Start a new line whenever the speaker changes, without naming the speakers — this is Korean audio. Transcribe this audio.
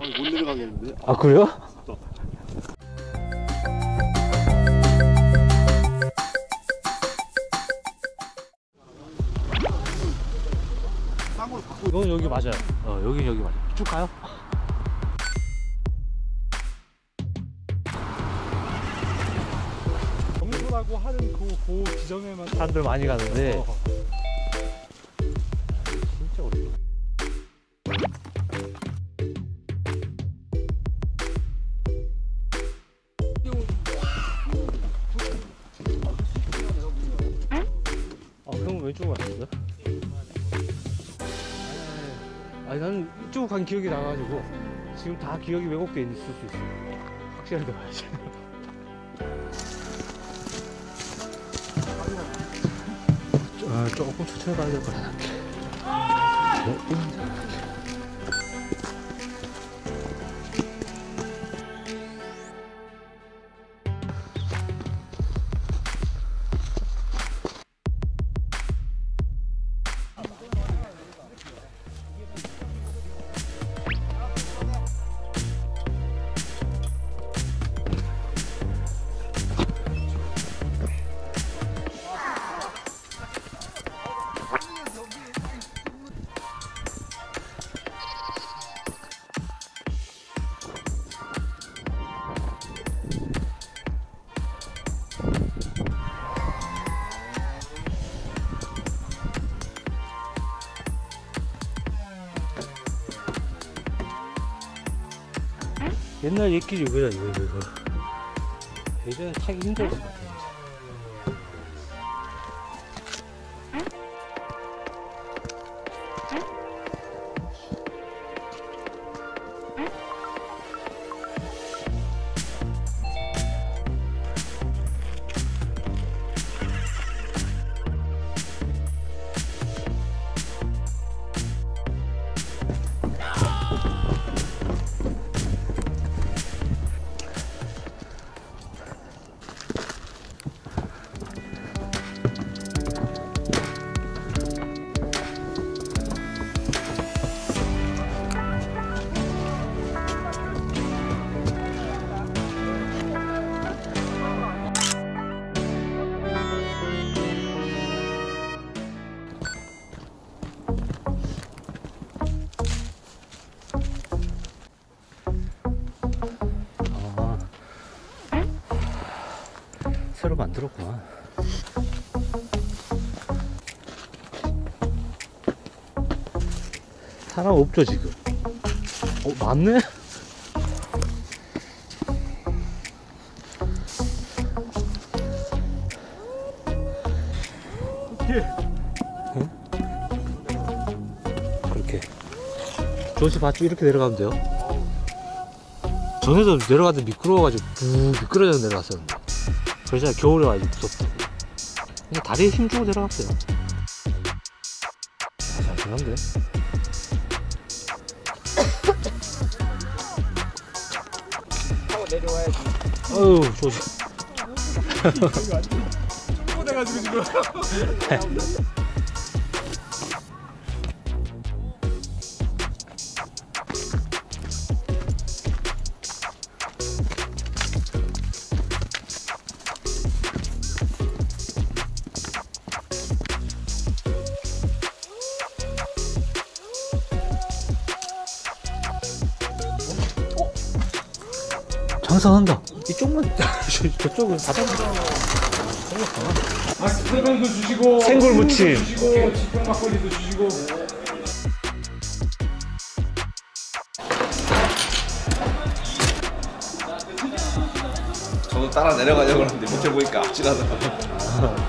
아니 못 내려가겠는데?
아 그래요? 이건 여기 맞아요. 어 여기 여기 맞아. 쭉 가요.
정수라고 하는 그, 그 지점에만
사람들 많이 가는데
어.
왼쪽으로 갔어요? 아니 나는 이쪽 간 기억이 나가지고 지금 다 기억이 왜곡돼 있을 수 있어. 확실하게 봐야지. 아, 조금 천천히 가야 될 것 같아. 옛날 옛길이 이거, 이거, 이거. 예전에 타기 힘들었 새로 만들었구나. 사람 없죠, 지금? 어, 맞네? 응? 그렇게. 조시 봤죠? 이렇게 내려가면 돼요. 전에도 내려가는데 미끄러워가지고 부 미끄러져 내려갔었는데 그래서 겨울에 와야지 무섭다고 그냥 다리에 힘 주고 내려갔어요. 아, 잘
타고 내려와야지
어우 조시
내가지고 지금
장사한다. 이쪽만 저쪽은 다 잡는다
마스크팩도 주시고
생굴 무침.
주시고 지평 막걸리도 주시고
저도 따라 내려가려고 하는데 못 해보니까 아찔하더라고